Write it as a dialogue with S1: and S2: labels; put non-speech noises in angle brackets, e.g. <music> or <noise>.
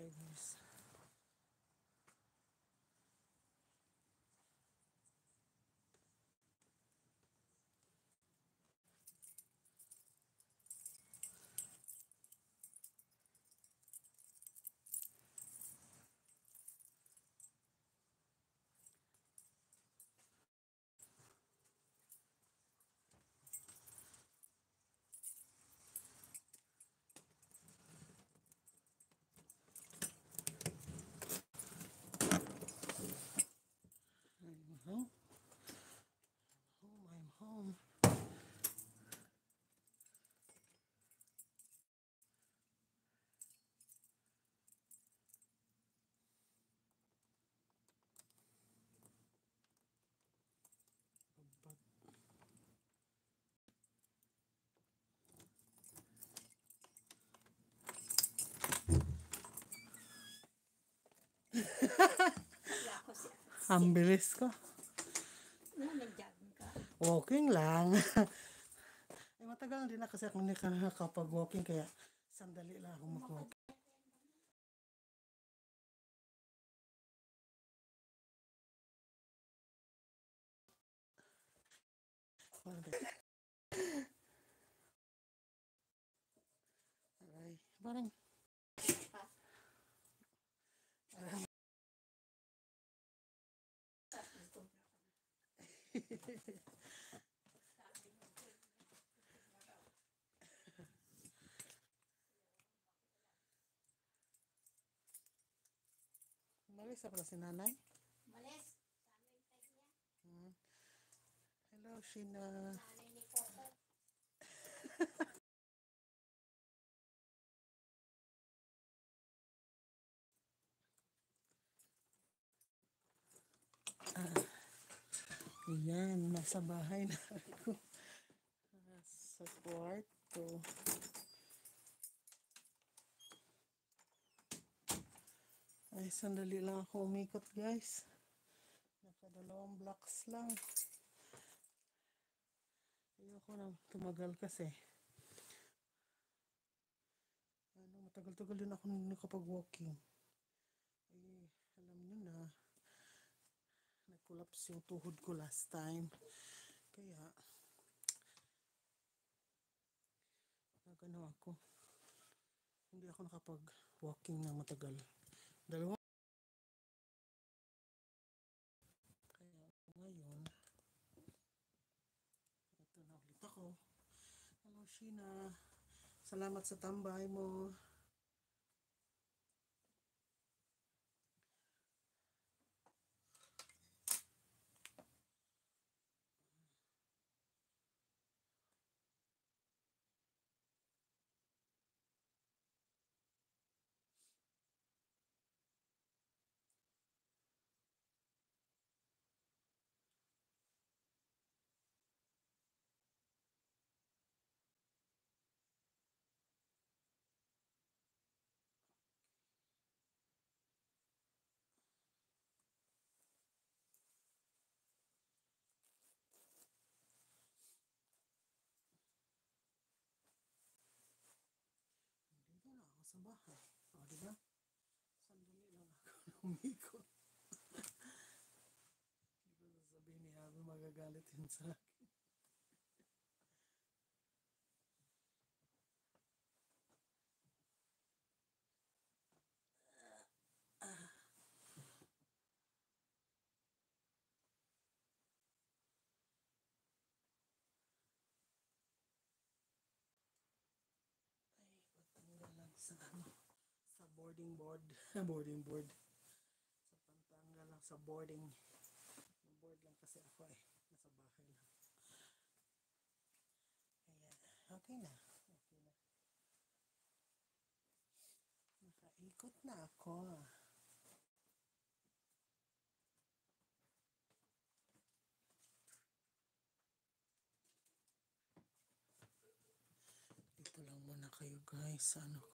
S1: tayo guys. Ang bilis ko. Walking lang. Ay, matagal din na kasi ako nakakapag-walking kaya sandali lang ako mag-walking. Aray, parang Malis ako si nanay. Hello, Sheena. <laughs> Ayan, nasa bahay na ako. Sa kwarto. Ay, sandali lang ako umikot, guys. Nakadalawang blocks lang. Ayoko nang tumagal kasi. Ano, matagal-tagal din ako nakapag-walking. Ay, alam nyo na, nag-collapse yung tuhod ko last time. Kaya, nagano ako. Hindi ako nakapag-walking na matagal. Dalawa. Kaya, ngayon, ito na ulit ako. Hello, Sheena. Salamat sa tambay mo. Dito na ako sa bahay. O, di ba? Sandali lang ako <laughs> umikot. <laughs> Hindi ko sasabihin ni Abby magagalit yun sa akin. Ay, patanggal lang sa ano, sa boarding board. <laughs> boarding board. Sa pantanggal lang sa boarding. Board lang kasi ako eh. Nasa bahay lang. Ayan. Okay na. Okay na. Nakaikot na ako. Dito lang muna kayo guys. Ano